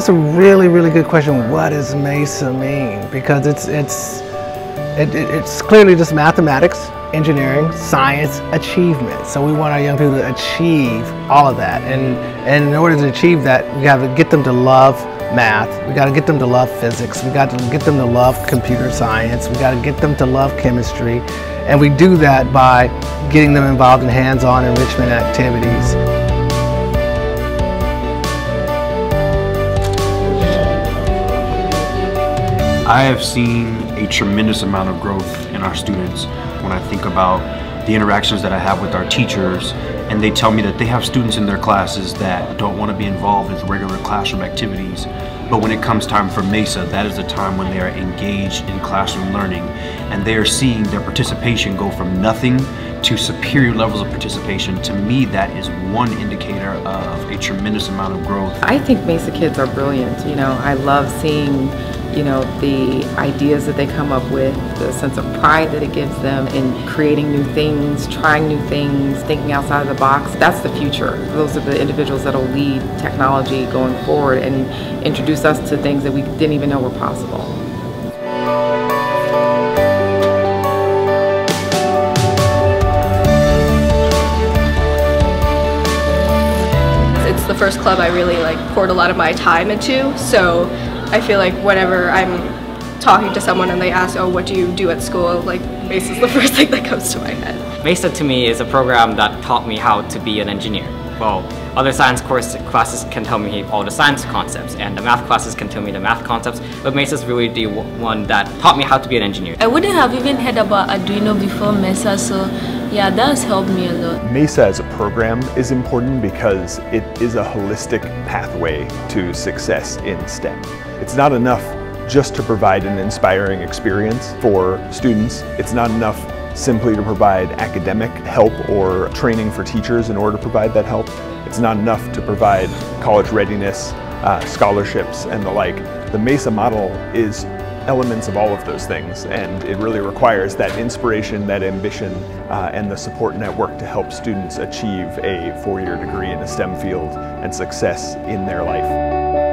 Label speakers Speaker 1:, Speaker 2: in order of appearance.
Speaker 1: That's a really, really good question. What does MESA mean? Because it's, it's, it, it, it's clearly just mathematics, engineering, science, achievement. So we want our young people to achieve all of that. And, and in order to achieve that, we got to get them to love math. We got to get them to love physics. We got to get them to love computer science. We got to get them to love chemistry. And we do that by getting them involved in hands-on enrichment activities.
Speaker 2: I have seen a tremendous amount of growth in our students when I think about the interactions that I have with our teachers and they tell me that they have students in their classes that don't want to be involved with regular classroom activities. But when it comes time for MESA that is the time when they are engaged in classroom learning and they are seeing their participation go from nothing to superior levels of participation. To me that is one indicator of a tremendous amount of growth.
Speaker 3: I think MESA kids are brilliant you know. I love seeing you know, the ideas that they come up with, the sense of pride that it gives them in creating new things, trying new things, thinking outside of the box. That's the future. Those are the individuals that will lead technology going forward and introduce us to things that we didn't even know were possible.
Speaker 4: It's the first club I really like poured a lot of my time into, so I feel like whenever I'm talking to someone and they ask, oh, what do you do at school, like MESA is the first thing that comes to my head.
Speaker 5: MESA to me is a program that taught me how to be an engineer. Well, other science course classes can tell me all the science concepts and the math classes can tell me the math concepts, but MESA is really the one that taught me how to be an engineer.
Speaker 6: I wouldn't have even heard about Arduino before MESA, so yeah, that has helped me a lot.
Speaker 7: MESA as a program is important because it is a holistic pathway to success in STEM. It's not enough just to provide an inspiring experience for students. It's not enough simply to provide academic help or training for teachers in order to provide that help. It's not enough to provide college readiness, uh, scholarships, and the like. The MESA model is elements of all of those things and it really requires that inspiration, that ambition, uh, and the support network to help students achieve a four-year degree in a STEM field and success in their life.